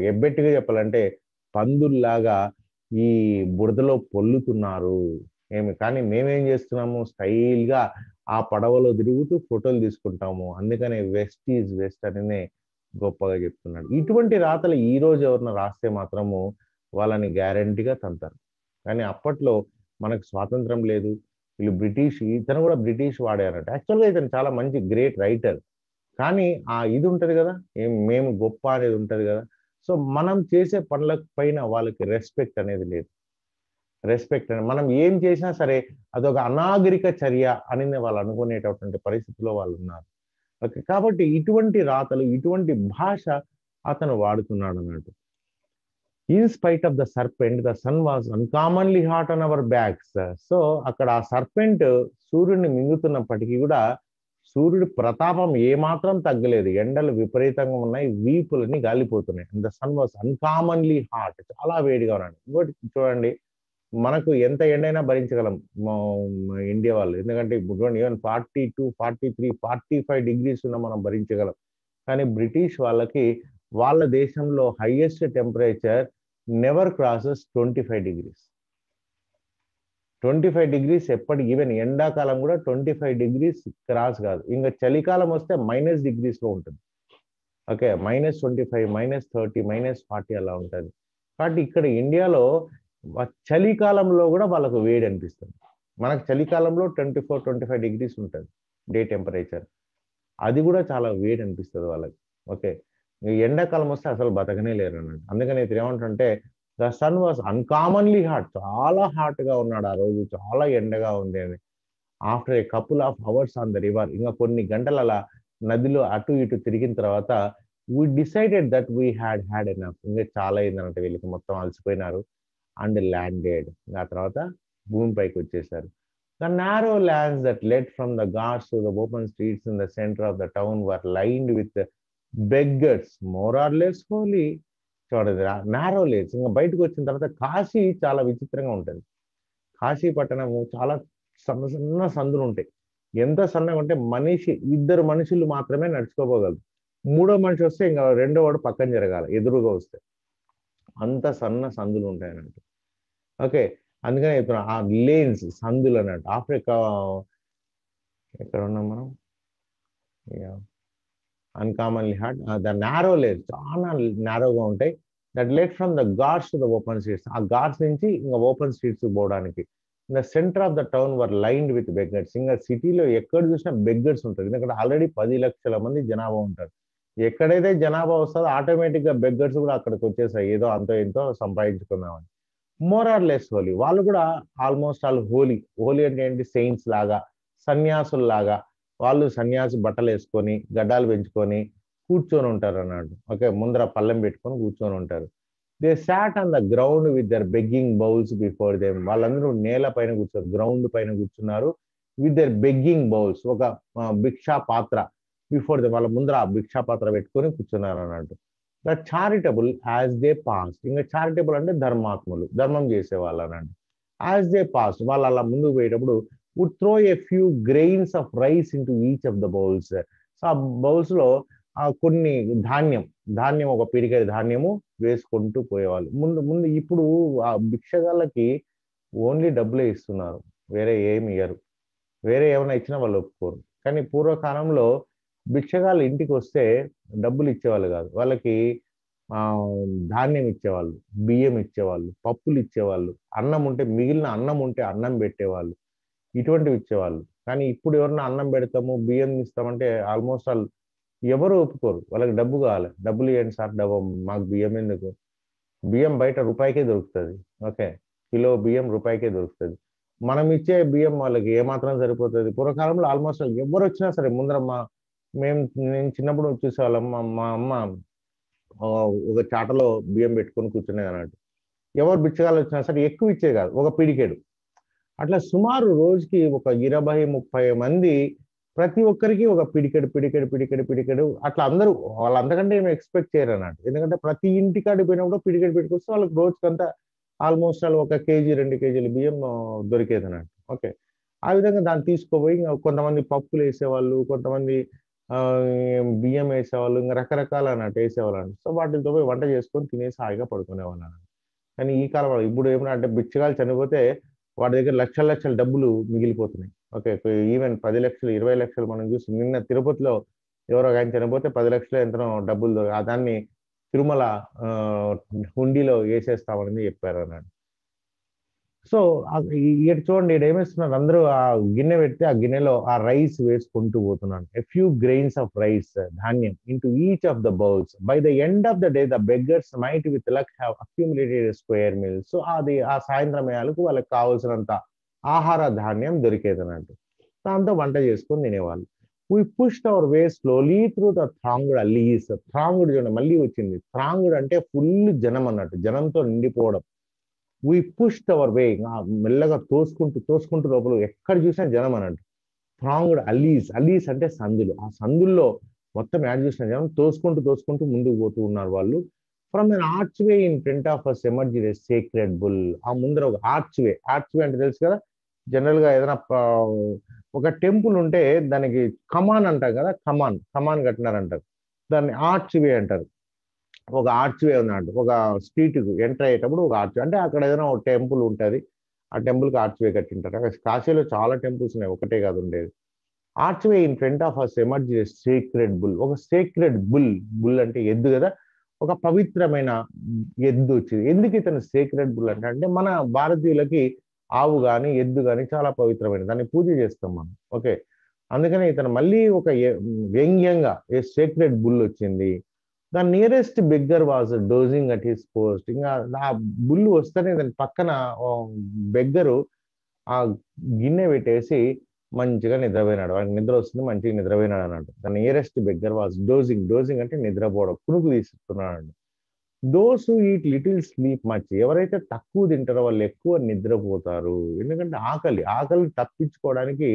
ఎబ్బెట్టుగా చెప్పాలంటే పందుల్లాగా ఈ బురదలో పొల్లుతున్నారు. ఏమి కానీ మేమేం చేస్తున్నాము? స్టైల్గా ఆ పడవలో తిరుగుతూ ఫోటోలు తీసుకుంటాము. అందుకనే వెస్ట్ ఈజ్ వెస్ట్ అనే గొప్పగా చెప్తున్నాడు. ఇటువంటి రాతలు ఈ రోజు ఎవరిన రాస్తే మాత్రము వాళ్ళని గ్యారంటీగా తంతారు కానీ అప్పట్లో మనకు స్వాతంత్రం లేదు. వీళ్ళు బ్రిటిష్ ఇతను కూడా బ్రిటిష్ వాడారంట. యాక్చువల్గా ఇతను చాలా మంచి గ్రేట్ రైటర్. కానీ ఆ ఇది ఉంటుంది కదా ఏం మేము గొప్ప అనేది ఉంటుంది కదా. సో మనం చేసే పనుల పైన వాళ్ళకి రెస్పెక్ట్ అనేది లేదు. రెస్పెక్ట్ అని. మనం ఏం చేసినా సరే అదొక అనాగరిక చర్య అని వాళ్ళు అనుకునేటటువంటి పరిస్థితిలో వాళ్ళు ఉన్నారు. ఓకే కాబట్టి ఇటువంటి రాతలు ఇటువంటి భాష అతను వాడుతున్నాడు అన్నట్టు in spite of the serpent the sun was uncommonly hot on our backs so అక్కడ ఆ సర్పెంట్ సూర్యుడిని మింగుతున్నప్పటికీ కూడా సూర్యుడి ప్రతాపం ఏమాత్రం తగ్గలేదు. ఎండలు విపరీతంగా ఉన్నాయి వీపులని గాలిపోతున్నాయి. The sun was uncommonly hot చాలా వేడిగా ఉన్నాడు. ఇంకోటి చూడండి. మనకు ఎంత ఎండైనా భరించగలం ఇండియా వాళ్ళు. ఎందుకంటే ఇప్పుడు even forty two forty three forty five degrees ఉన్న మనం భరించగలం. కానీ బ్రిటిష్ వాళ్ళకి వాళ్ళ దేశంలో highest temperature never crosses twenty five degrees. Twenty five degrees ఎప్పటి ఈవెన్ ఎండాకాలం కూడా ట్వంటీ ఫైవ్ డిగ్రీస్ క్రాస్ కాదు. ఇంకా చలికాలం వస్తే మైనస్ డిగ్రీస్లో ఉంటుంది. Okay minus twenty five minus thirty minus forty అలా ఉంటుంది. కాబట్టి ఇక్కడ ఇండియాలో చలికాలంలో కూడా వాళ్ళకు వేడి అనిపిస్తుంది. మనకు చలికాలంలో twenty four twenty five degrees ఉంటుంది డే టెంపరేచర్. అది కూడా చాలా వేడి అనిపిస్తుంది వాళ్ళకి. ఓకే. ఎండాకాలం వస్తే అసలు బతకనే లేరు అన్నట్టు. అందుకని ఇతను ఏమంటుంటే the sun was uncommonly hot. చాలా హాట్గా ఉన్నాడు ఆ రోజు. చాలా ఎండగా ఉంది అని. After a couple of hours on the river ఇంకా కొన్ని గంటల అలా నదిలో అటు ఇటు తిరిగిన తర్వాత we decided that we had had enough. ఇంకా చాలా అయిందన్నట్టు వీళ్ళకి. మొత్తం అలసిపోయినారు. And landed. ఆ తర్వాత భూమిపైకి వచ్చేసారు. The narrow lanes that led from the ghats to the open streets in the centre of the town were lined with beggars more or less holy చూడదు narrow let's ఇంకా బయటకు వచ్చిన తర్వాత కాశీ చాలా విచిత్రంగా ఉంటుంది. కాశీ పట్టణము చాలా సన్న సన్న సందులు ఉంటాయి. ఎంత సన్నగా ఉంటే మనిషి ఇద్దరు మనుషులు మాత్రమే నడుచుకోపోగలరు మూడో మనిషి వస్తే ఇంకా రెండో వాడు పక్కన జరగాలి ఎదురుగా వస్తే. అంత సన్న సందులు ఉంటాయి ఓకే. అందుకని ఇప్పుడు ఆ లేన్స్ సందులు అన్నట్టు. ఆఫ్రికా ఎక్కడ ఉన్నాం మనం uncommonly hot. The narrow lanes చాలా నారోగా ఉంటాయి. That led from the ghats to the open streets. ఆ గార్డ్స్ నుంచి ఇంకా ఓపెన్ స్ట్రీట్స్ పోవడానికి. The centre of the town were lined with beggars. ఇంకా సిటీలో ఎక్కడ చూసినా బెగ్గర్స్ ఉంటుంది ఎందుకంటే ఆల్రెడీ పది లక్షల మంది జనాభా ఉంటారు. ఎక్కడైతే జనాభా వస్తుందో ఆటోమేటిక్గా బెగ్గర్స్ కూడా అక్కడికి వచ్చేసాయి ఏదో అంతో ఎంతో సంపాదించుకుందామని. More or less Holi. వాళ్ళు కూడా ఆల్మోస్ట్ ఆల్ హోలీ. హోలీ అంటే ఏంటి? సెయింట్స్ లాగా సన్యాసుల్లాగా వాళ్ళు సన్యాసి బట్టలు వేసుకొని గడ్డాలు పెంచుకొని కూర్చొని ఉంటారు అన్నట్టు ఓకే ముందర పల్లెం పెట్టుకొని కూర్చొని ఉంటారు. They sat on the ground with their begging bowls before them వాళ్ళందరూ నేల పైన కూర్చున్నారు గ్రౌండ్ పైన కూర్చున్నారు విత్ దర్ బెగ్గింగ్ బౌల్స్ ఒక భిక్షా పాత్ర బిఫోర్ దే వాళ్ళ ముందర ఆ భిక్షా పాత్ర పెట్టుకొని కూర్చున్నారు అన్నట్టు the charitable as they passed ఇంకా చారిటబుల్ అంటే ధర్మాత్ములు ధర్మం చేసే వాళ్ళనండి యాజ్ దే పాస్ట్ వాళ్ళు అలా ముందుకు పోయేటప్పుడు would throw a few grains of rice in each of the bowls so ఆ బౌల్స్లో కొన్ని ధాన్యం ధాన్యం ఒక పిడికడి ధాన్యము వేసుకుంటూ పోయేవాళ్ళు. ముందు ముందు ఇప్పుడు ఆ భిక్షగాళ్ళకి ఓన్లీ డబ్బులే ఇస్తున్నారు. వేరే ఏమి ఇయ్యరు. వేరే ఏమైనా ఇచ్చినా వాళ్ళు ఒప్పుకోరు. కానీ పూర్వకాలంలో భిక్షగాలు ఇంటికి వస్తే డబ్బులు ఇచ్చేవాళ్ళు కాదు. వాళ్ళకి ధాన్యం ఇచ్చేవాళ్ళు బియ్యం ఇచ్చేవాళ్ళు పప్పులు ఇచ్చేవాళ్ళు అన్నం ఉంటే మిగిలిన అన్నం ఉంటే అన్నం పెట్టేవాళ్ళు ఇటువంటివి ఇచ్చేవాళ్ళు కానీ ఇప్పుడు ఎవరన్నా అన్నం పెడతాము బియ్యం ఇస్తామంటే ఆల్మోస్ట్ ఆల్ ఎవరు ఒప్పుకోరు. వాళ్ళకి డబ్బు కావాలి. డబ్బులు ఇవ్వండి సార్ డబ్బు మాకు బియ్యం ఎందుకు? బియ్యం బయట రూపాయికే దొరుకుతుంది. ఓకే. కిలో బియ్యం రూపాయికే దొరుకుతుంది. మనం ఇచ్చే బియ్యం వాళ్ళకి ఏమాత్రం సరిపోతుంది? పూర్వకాలంలో ఆల్మోస్ట్ ఎవరు వచ్చినా సరే ముందర మా మేము నేను చిన్నప్పుడు చూసేవాళ్ళం మా మా అమ్మ ఒక చాటలో బియ్యం పెట్టుకొని కూర్చునేది అన్నట్టు. ఎవరు బిచ్చగాళ్ళు వచ్చినా సరే ఎక్కువ ఇచ్చే కాదు. ఒక పిడికేడు. అట్లా సుమారు రోజుకి ఒక ఇరవై ముప్పై మంది ప్రతి ఒక్కరికి ఒక పిడికెడు పిడికెడు పిడికెడు పిడికెడు అట్లా అందరూ వాళ్ళంతకంటే ఏమి ఎక్స్పెక్ట్ చేయరు అన్నట్టు. ఎందుకంటే ప్రతి ఇంటికాడికి పోయినప్పుడు పిడికెడు పెట్టుకొస్తే వాళ్ళకి రోజుకంతా ఆల్మోస్ట్ వాళ్ళు ఒక కేజీ రెండు కేజీల బియ్యం దొరికేది అన్నట్టు. ఓకే. ఆ విధంగా దాన్ని తీసుకుపోయి ఇంకా కొంతమంది పప్పులు వేసేవాళ్ళు కొంతమంది బియ్యం వేసేవాళ్ళు ఇంకా రకరకాల అన్నట్టు వేసేవాళ్ళు అన్నట్టు సో వాటితో పోయి వంట చేసుకొని తినేసి హాయిగా పడుకునేవాళ్ళు అన్నట్టు కానీ ఈ కాలంలో ఇప్పుడు ఏమన్నా అంటే బిచ్చగాలు చనిపోతే వాడి దగ్గర లక్షల లక్షల డబ్బులు మిగిలిపోతున్నాయి. ఓకే ఈవెన్ పది లక్షలు ఇరవై లక్షలు మనం చూసి నిన్న తిరుపతిలో ఎవరో ఆయన చనిపోతే పది లక్షలు ఎంతనో డబ్బులు దాన్ని తిరుమల హుండీలో వేసేస్తామని చెప్పారు అన్నాడు సో ఇక్కడ చూడండి ఇక్కడ ఏమేస్తున్నారు? అందరూ ఆ గిన్నె పెడితే ఆ గిన్నెలో ఆ రైస్ వేసుకుంటూ పోతున్నాను. A few grains of rice ధాన్యం into each of the bowls by the end of the day the beggars might with luck have accumulated square meal so అది ఆ సాయంత్రం వేళకు వాళ్ళకి కావాల్సినంత ఆహార ధాన్యం దొరికేది అన్నట్టు. దాంతో వంట చేసుకొని తినేవాళ్ళు. We push our way slowly through the thronged alleys thronged చూడండి మళ్ళీ వచ్చింది. థ్రాంగుడ్ అంటే ఫుల్ జనం అన్నట్టు. జనంతో నిండిపోవడం. వీ పుష్ అవర్ వే మెల్లగా తోసుకుంటూ తోసుకుంటూ లోపల ఎక్కడ చూసినా జనం అన్నట్టు థ్రాంగుడ్ అలీస్ అలీస్ అంటే సందులు. ఆ సందుల్లో మొత్తం యాడ్ చూసిన జనం తోసుకుంటూ తోసుకుంటూ ముందుకు పోతూ ఉన్నారు వాళ్ళు. From an archway in front of us emerged sacred bull ఆ ముందర ఒక ఆర్చ్ వే ఆర్చ్ వే అంటే తెలుసు కదా? జనరల్గా ఏదైనా ఒక టెంపుల్ ఉంటే దానికి కమాన్ అంటారు కదా? కమాన్. కమాన్ కట్టినారంటారు. దాన్ని ఆర్చ్ వే అంటారు. ఒక ఆర్చ్వే ఉన్నట్టు ఒక స్ట్రీట్ ఎంటర్ అయ్యేటప్పుడు ఒక ఆర్చ్ అంటే అక్కడ ఏదైనా ఒక టెంపుల్ ఉంటుంది. ఆ టెంపుల్కి ఆర్చ్వే కట్టింటారు. అక్కడ కాశీలో చాలా టెంపుల్స్ ఉన్నాయి. ఒకటే కాదు ఉండేది. Archway in front of us emerged sacred bull ఒక సేక్రెడ్ బుల్ బుల్ అంటే ఎద్దు కదా. ఒక పవిత్రమైన ఎద్దు వచ్చింది. ఎందుకు ఇతను సేక్రెడ్ బుల్ అంటే? అంటే మన భారతీయులకి ఆవు కానీ ఎద్దు కానీ చాలా పవిత్రమైనది. దాన్ని పూజ చేస్తాం మనం. ఓకే. అందుకని ఇతను మళ్ళీ ఒక వ్యంగ్యంగా ఏ సేక్రెడ్ బుల్ వచ్చింది. The nearest beggar was dozing at his post ఇంకా ఆ బుల్లు వస్తేనే దాని పక్కన బెగ్గరు ఆ గిన్నె పెట్టేసి మంచిగా నిద్రపోయినాడు. వాడికి నిద్ర వస్తుంది మంచిగా నిద్రపోయినాడు అన్నట్టు the nearest beggar was dozing dozing అంటే నిద్రపోవడం కునుకు తీసుకున్నాడు those eat little sleep much ఎవరైతే తక్కువ తింటారో వాళ్ళు ఎక్కువ నిద్రపోతారు. ఎందుకంటే ఆకలి ఆకలి తప్పించుకోవడానికి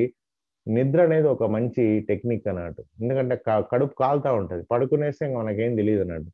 నిద్ర అనేది ఒక మంచి టెక్నిక్ అన్నట్టు. ఎందుకంటే క- కడుపు కాలుతా ఉంటుంది. పడుకునేస్తే ఇంకా మనకేం తెలియదు అన్నట్టు.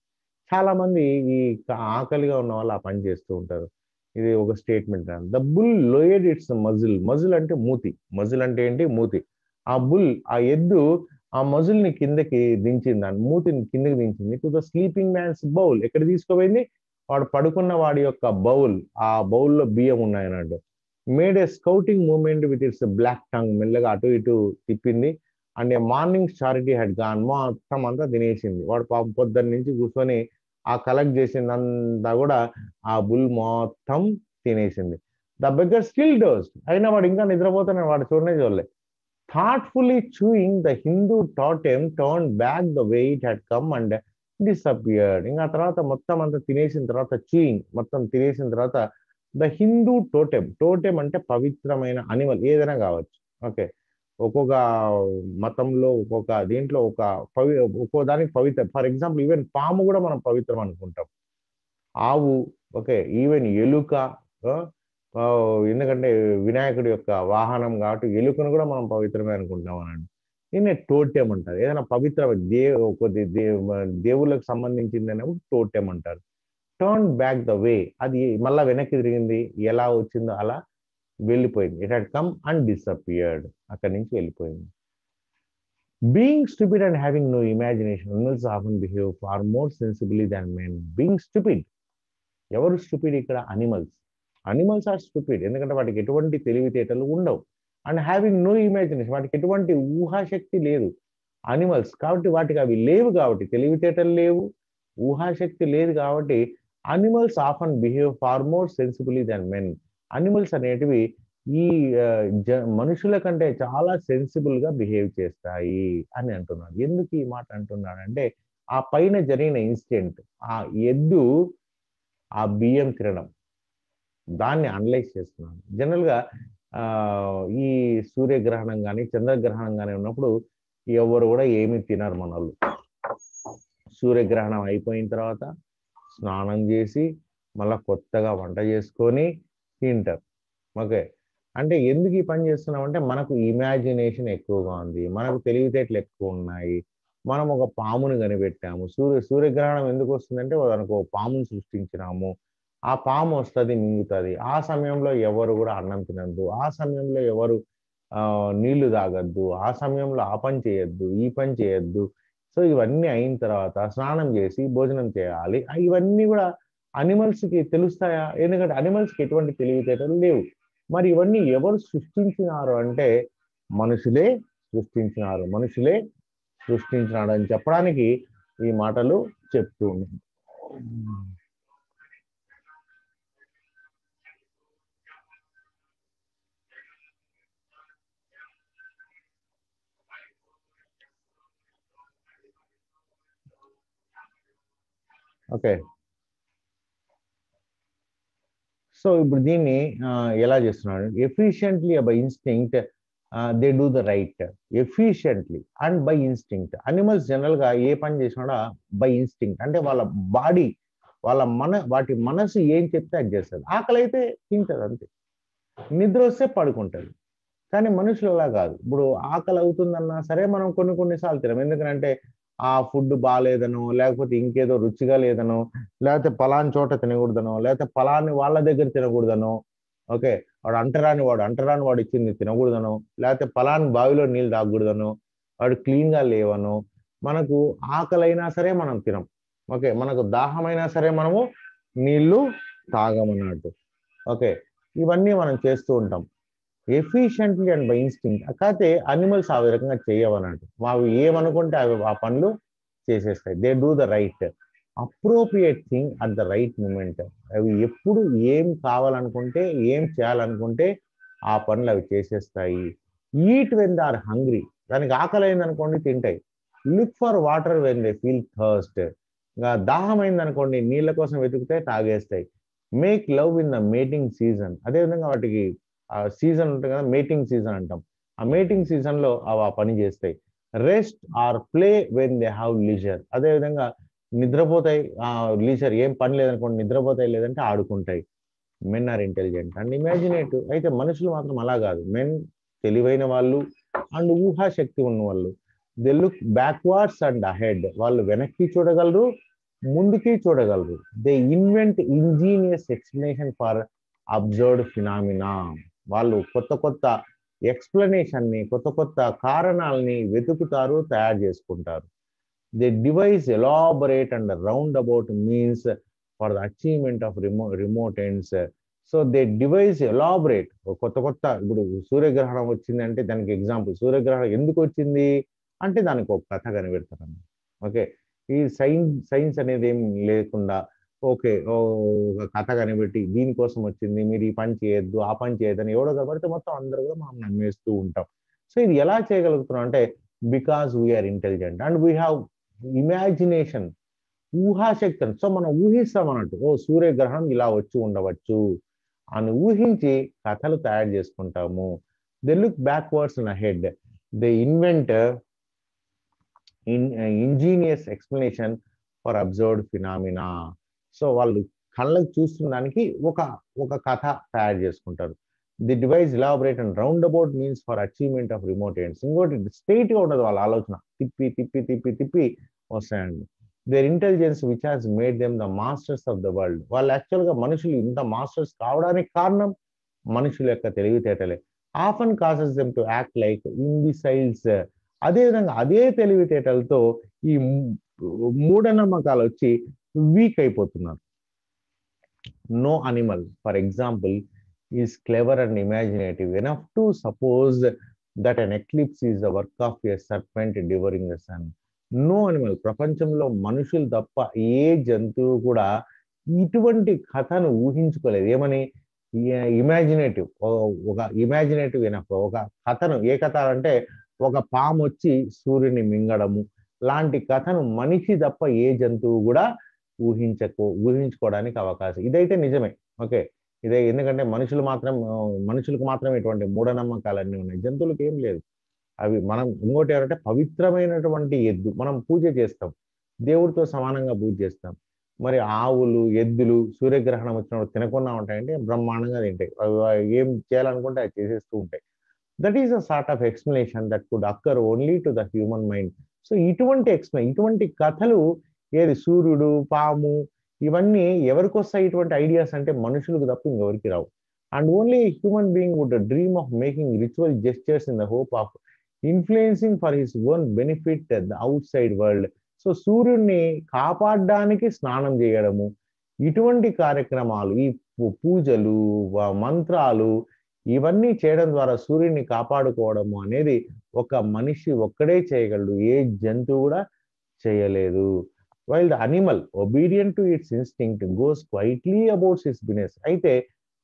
చాలా మంది ఈ ఆకలిగా ఉన్న వాళ్ళు ఆ పని చేస్తూ ఉంటారు. ఇది ఒక statement the bull lowered its muzzle. Muzzle అంటే మూతి. మజిల్ అంటే ఏంటి? మూతి. ఆ బుల్ ఆ ఎద్దు ఆ మజిల్ని కిందకి దించింది. దాని మూతిని కిందకి దించింది. To the sleeping man's bowl. ఎక్కడ తీసుకుపోయింది? వాడు పడుకున్న వాడి యొక్క బౌల్. ఆ బౌల్లో బియ్యం ఉన్నాయన్నట్టు made a scouting moment with its black tongue మెల్లగా అటు ఇటు తిప్పింది. And a morning charity had gone మొత్తం అంతా తినేసింది. వాడు పాపం పొద్దున్న నుంచి కూర్చొని ఆ కలెక్ట్ చేసిందంతా కూడా ఆ బుల్ మొత్తం తినేసింది. ద బెగ్గర్ స్టిల్ డోస్ అయినా వాడు ఇంకా నిద్రపోతున్నాడు వాడు చూడనే చూడలే. Thoughtfully chewing the Hindu totem turn back the way it had had come and disappeared ఇంకా తర్వాత మొత్తం అంతా తినేసిన తర్వాత చూయింగ్ మొత్తం తినేసిన తర్వాత ద హిందూ టోటెమ్ టోటెమ్ అంటే పవిత్రమైన అనిమల్ ఏదైనా కావచ్చు. ఓకే. ఒక్కొక్క మతంలో ఒక్కొక్క దీంట్లో ఒక పవి ఒక్కో దానికి పవిత్ర ఫర్ ఎగ్జాంపుల్ ఈవెన్ పాము కూడా మనం పవిత్రం అనుకుంటాం. ఆవు ఓకే ఈవెన్ ఎలుక ఎందుకంటే వినాయకుడి యొక్క వాహనం కాబట్టి ఎలుకను కూడా మనం పవిత్రమే అనుకుంటాం అనండి దీన్ని టోటెం అంటారు. ఏదైనా పవిత్ర దే కొద్ది దే దేవుళ్ళకి సంబంధించింది అనేప్పుడు టోటెం అంటారు. టర్న్ బ్యాక్ ద వే అది మళ్ళా వెనక్కి తిరిగింది. ఎలా వచ్చిందో అలా వెళ్ళిపోయింది. It had come and disappeared అక్కడి నుంచి వెళ్ళిపోయింది. Being stupid and having no imagination animals often behave far more sensibly than men being stupid ఎవరు స్టూపిడ్ ఇక్కడ? అనిమల్స్ అనిమల్స్ ఆర్ స్టూపిడ్ ఎందుకంటే వాటికి ఎటువంటి తెలివితేటలు ఉండవు. అండ్ హ్యావింగ్ నో ఇమాజినేషన్ వాటికి ఎటువంటి ఊహాశక్తి లేదు. అనిమల్స్ కాబట్టి వాటికి అవి లేవు కాబట్టి తెలివితేటలు లేవు. ఊహాశక్తి లేదు కాబట్టి animals often behave far more sensibly than men animals అనేటివి ఈ జ మనుషుల కంటే చాలా సెన్సిబుల్గా బిహేవ్ చేస్తాయి అని అంటున్నాడు. ఎందుకు ఈ మాట అంటున్నాడంటే ఆ పైన జరిగిన ఇన్సిడెంట్ ఆ ఎద్దు ఆ బియ్యం తినడం దాన్ని అనలైజ్ చేస్తున్నాను జనరల్గా ఈ సూర్యగ్రహణం కానీ చంద్రగ్రహణం కానీ ఉన్నప్పుడు ఎవరు కూడా ఏమీ తినరు మన వాళ్ళు సూర్యగ్రహణం అయిపోయిన తర్వాత స్నానం చేసి మళ్ళీ కొత్తగా వంట చేసుకొని తింటారు. ఓకే. అంటే ఎందుకు ఈ పని చేస్తున్నాం అంటే మనకు ఇమాజినేషన్ ఎక్కువగా ఉంది. మనకు తెలివితేటలు ఎక్కువ ఉన్నాయి. మనం ఒక పామును కనిపెట్టాము. సూర్య సూర్యగ్రహణం ఎందుకు వస్తుందంటే దానికి ఒక పామును సృష్టించినాము. ఆ పాము వస్తుంది మింగుతుంది. ఆ సమయంలో ఎవరు కూడా అన్నం తినద్దు. ఆ సమయంలో ఎవరు నీళ్ళు తాగద్దు. ఆ సమయంలో ఆ పని చేయొద్దు ఈ పని చేయొద్దు. సో ఇవన్నీ అయిన తర్వాత స్నానం చేసి భోజనం చేయాలి. ఇవన్నీ కూడా అనిమల్స్కి కి తెలుస్తాయా? ఎందుకంటే అనిమల్స్కి కి ఎటువంటి తెలివితేటలు లేవు. మరి ఇవన్నీ ఎవరు సృష్టించినారు అంటే మనుషులే సృష్టించినారు. మనుషులే సృష్టించినాడు అని చెప్పడానికి ఈ మాటలు చెప్తూ ఓకే. సో ఇప్పుడు దీన్ని ఎలా చేస్తున్నాడు? Efficiently by instinct they do the right efficiently and by instinct animals జనరల్గా ఏ పని చేసినా బై ఇన్స్టింక్ట్ అంటే వాళ్ళ బాడీ వాళ్ళ మన వాటి మనసు ఏం చెప్తే అది చేస్తుంది. ఆకలి అయితే తింటది అంతే. నిద్ర వస్తే పడుకుంటది. కానీ మనుషులు అలా కాదు. ఇప్పుడు ఆకలి అవుతుందన్నా సరే మనం కొన్ని కొన్నిసార్లు తినం. ఎందుకంటే ఆ ఫుడ్ బాగాలేదనో లేకపోతే ఇంకేదో రుచిగా లేదనో లేకపోతే పలాని చోట తినకూడదనో లేకపోతే పలాని వాళ్ళ దగ్గర తినకూడదనో ఓకే వాడు అంటరాని వాడు అంటరాని వాడు ఇచ్చింది తినకూడదనో లేకపోతే పలాని బావిలో నీళ్ళు తాగకూడదనో వాడు క్లీన్గా లేవనో మనకు ఆకలైనా సరే మనం తినం. ఓకే మనకు దాహమైనా సరే మనము నీళ్ళు తాగమన్నట్టు ఓకే ఇవన్నీ మనం చేస్తూ ఉంటాం. ఎఫిషియెంట్లీ అండ్ బై ఇన్స్టింగ్ కాకపోతే అనిమల్స్ ఆ రకంగా చేయవన్నట్టు మావి ఏమనుకుంటే అవి ఆ పనులు చేసేస్తాయి. They do the right appropriate thing at the right moment అవి ఎప్పుడు ఏం కావాలనుకుంటే ఏం చేయాలనుకుంటే ఆ పనులు అవి చేసేస్తాయి. Eat when they are hungry దానికి ఆకలి అయిందనుకోండి తింటాయి. Look for water when they feel thirst ఇంకా దాహం అయిందనుకోండి నీళ్ళ కోసం వెతుకుతాయి తాగేస్తాయి. Make love in the mating season అదేవిధంగా వాటికి సీజన్ ఉంటుంది కదా మేటింగ్ సీజన్ అంటాం. ఆ మేటింగ్ సీజన్లో అవి ఆ పని చేస్తాయి. Rest or play when they have leisure అదేవిధంగా నిద్రపోతాయి ఆ లీజర్ ఏం పని లేదనుకోండి నిద్రపోతాయి లేదంటే ఆడుకుంటాయి. Men are intelligent and imaginative అయితే మనుషులు మాత్రం అలా కాదు. మెన్ తెలివైన వాళ్ళు అండ్ ఊహాశక్తి ఉన్న వాళ్ళు. They look backwards and ahead వాళ్ళు వెనక్కి చూడగలరు ముందుకి చూడగలరు. They invent ingenious explanation for observed phenomena వాళ్ళు కొత్త కొత్త ఎక్స్ప్లెనేషన్ని కొత్త కొత్త కారణాలని వెతుకుతారు తయారు చేసుకుంటారు. The devise elaborate and round about means for the achievement of remo remote ends. So they devise elaborate కొత్త కొత్త ఇప్పుడు సూర్యగ్రహణం వచ్చింది అంటే దానికి ఎగ్జాంపుల్ సూర్యగ్రహణం ఎందుకు వచ్చింది? అంటే దానికి ఒక కథ కనిపెడతారు ఓకే. ఈ సైన్స్ సైన్స్ అనేది ఏం లేకుండా ఓకే. ఓ కథ కనిపెట్టి దీనికోసం వచ్చింది మీరు ఈ పని చేయొద్దు ఆ పని చేయొద్దు అని ఎవడో కనబడితే మొత్తం అందరూ కూడా మనం నమ్మేస్తూ ఉంటాం. సో ఇది ఎలా చేయగలుగుతున్నాం అంటే because we are intelligent and we have imagination ఊహాశక్తి so మనం ఊహిస్తాం అన్నట్టు ఓ సూర్యగ్రహణం ఇలా వచ్చి ఉండవచ్చు అని ఊహించి కథలు తయారు చేసుకుంటాము. They look backwards and ahead they invent in ingenious explanation for observed phenomena so వాళ్ళు కళ్ళకు చూస్తున్నదానికి ఒక ఒక కథ తయారు చేసుకుంటారు. The devise elaborate and round about means for achievement of remote ends ఇంకోటి స్ట్రైట్గా ఉండదు వాళ్ళ ఆలోచన. తిప్పి తిప్పి తిప్పి తిప్పి వస్తాయండి. Their intelligence which has made them the masters of the world వాళ్ళు యాక్చువల్గా మనుషులు ఇంత మాస్టర్స్ కావడానికి కారణం మనుషుల యొక్క తెలివితేటలే. Often causes them to act like imbeciles అదేవిధంగా అదే తెలివితేటలతో ఈ మూఢనమ్మకాలు వచ్చి వీక్ అయిపోతున్నారు. No animal for example is clever and imaginative enough to suppose that an eclipse is the work of a serpent devouring the sun no animal ప్రపంచంలో మనుషులు తప్ప ఏ జంతువు కూడా ఇటువంటి కథను ఊహించుకోలేదు. ఏమని? ఇమాజినేటివ్ ఒక ఇమాజినేటివ్ ఎనఫ్ ఒక కథను ఏ కథ అంటే ఒక పాము వచ్చి సూర్యుని మింగడము. లాంటి కథను మనిషి తప్ప ఏ జంతువు కూడా ఊహించకు ఊహించుకోవడానికి అవకాశం. ఇదైతే నిజమే. ఓకే. ఇదే ఎందుకంటే మనుషులు మాత్రం మనుషులకు మాత్రం ఇటువంటి మూఢనమ్మకాలన్నీ ఉన్నాయి. జంతువులకు ఏం లేదు. అవి మనం ఇంకోటి ఎవరంటే పవిత్రమైనటువంటి ఎద్దు. మనం పూజ చేస్తాం. దేవుడితో సమానంగా పూజ చేస్తాం. మరి ఆవులు ఎద్దులు సూర్యగ్రహణం వచ్చినప్పుడు తినకుండా ఉంటాయంటే బ్రహ్మాండంగా తింటాయి. అవి అవి ఏం చేయాలనుకుంటే అది చేసేస్తూ ఉంటాయి. That is a sort of explanation that could occur only to the human mind so ఇటువంటి ఎక్స్ప్లెయిన్ ఇటువంటి కథలు ఏది? సూర్యుడు పాము ఇవన్నీ ఎవరికి వస్తాయి ఇటువంటి ఐడియాస్ అంటే మనుషులకు తప్ప ఇంకెవరికి రావు. And only human being would dream of making ritual gestures in the hope of influencing for his own benefit the outside world. So సూర్యుడిని కాపాడడానికి స్నానం చేయడము ఇటువంటి కార్యక్రమాలు ఈ పూజలు మంత్రాలు ఇవన్నీ చేయడం ద్వారా సూర్యుడిని కాపాడుకోవడము అనేది ఒక మనిషి ఒక్కడే చేయగలడు ఏ జంతువు కూడా చేయలేదు. While the animal obedient to its instinct goes quietly about its business అయితే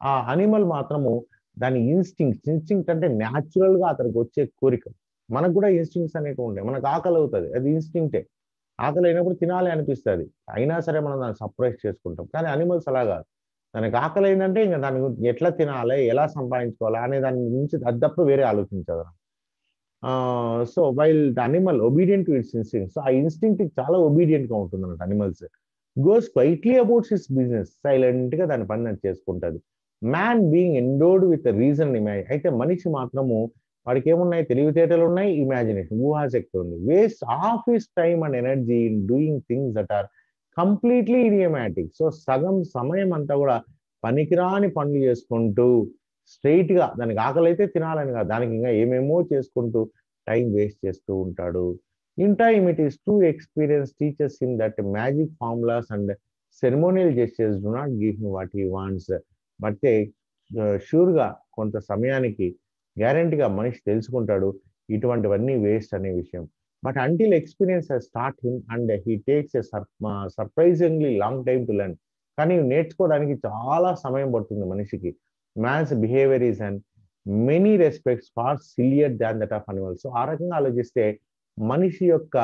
ఆ అనిమల్ మాత్రము దాని ఇన్స్టింక్ట్ ఇన్స్టింక్ట్ అంటే న్యాచురల్గా అతనికి వచ్చే కోరిక. మనకు కూడా ఇన్స్టింక్ట్స్ అనేవి ఉంటాయి. మనకు ఆకలి అవుతుంది. అది ఇన్స్టింక్టే ఆకలి అయినప్పుడు తినాలి అనిపిస్తుంది. అయినా సరే మనం దాన్ని సప్రైజ్ చేసుకుంటాం. కానీ అనిమల్స్ అలా కాదు. దానికి ఆకలి అయిందంటే ఇంకా దాని ఎట్లా తినాలి? ఎలా సంపాదించుకోవాలి? అనే దాని గురించి అది తప్ప వేరే ఆలోచించదు so while the animal obedient to its instinct so ఆ ఇన్స్టింక్ట్ చాలా ఒబీడియంట్గా ఉంటుంది అన్నమాట animals goes quietly about its business సైలెంట్గా దాని పని అది man being endowed with reason imagine అయితే మనిషి మాత్రము వాడికి ఏమున్నాయి? తెలివితేటలు ఉన్నాయి ఇమాజినేషన్ ఊహాశక్తి ఉంది. Waste of his time and energy in doing things that are completely idiomatic so సగం సమయం అంతా కూడా పనికిరాని పనులు చేసుకుంటూ స్ట్రైట్గా దానికి ఆకలి అయితే తినాలని కాదు. దానికి ఇంకా ఏమేమో చేసుకుంటూ టైం వేస్ట్ చేస్తూ ఉంటాడు. In time it is too experience teachers in that magic formulas and ceremonial gestures do not give him what he wants. But షూర్గా కొంత సమయానికి గ్యారంటీగా మనిషి తెలుసుకుంటాడు ఇటువంటివన్నీ వేస్ట్ అనే విషయం. But until experience start him and he takes a surprisingly long time to learn. కానీ నేర్చుకోవడానికి చాలా సమయం పడుతుంది మనిషికి. Man's behaviour is and many respects far sillier than that of animals so ఆ రకంగా ఆలోచిస్తే మనిషి యొక్క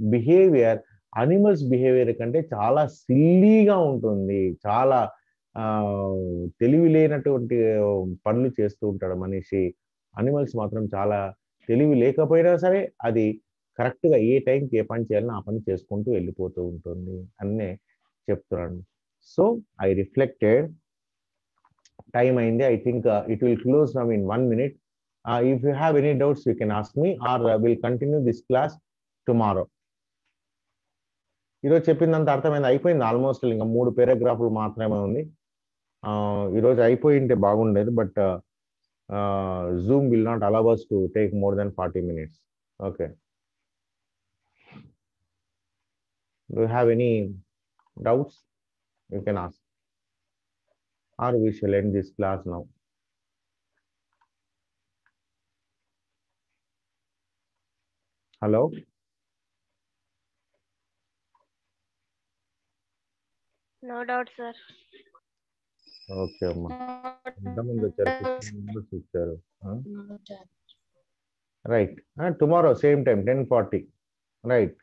బిహేవియర్ అనిమల్స్ బిహేవియర్ కంటే చాలా సిల్లీగా ఉంటుంది. చాలా తెలివి లేనటువంటి పనులు చేస్తూ ఉంటాడు మనిషి. అనిమల్స్ మాత్రం చాలా తెలివి లేకపోయినా సరే అది కరెక్ట్గా ఏ టైంకి ఏ పని చేయాలని ఆ పని చేసుకుంటూ వెళ్ళిపోతూ ఉంటుంది అన్నే చెప్తున్నాను. సో ఐ రిఫ్లెక్టెడ్ టైం అయింది. I think it will close now in one minute if you have any doubts you can ask me or will continue this class tomorrow ఈరోజు చెప్పిందంత అర్థమైంది? అయిపోయింది? ఆల్మోస్ట్ ఇంకా మూడు పేరాగ్రాఫ్లు మాత్రమే ఉంది. ఈరోజు అయిపోయి ఉంటే బాగుండేది but Zoom will not allow us to take more than forty minutes okay do have any doubts you can ask or we shall end this class now. Hello? No doubt, sir. Okay, Amma. Right. And tomorrow, same time, 10.40. Right.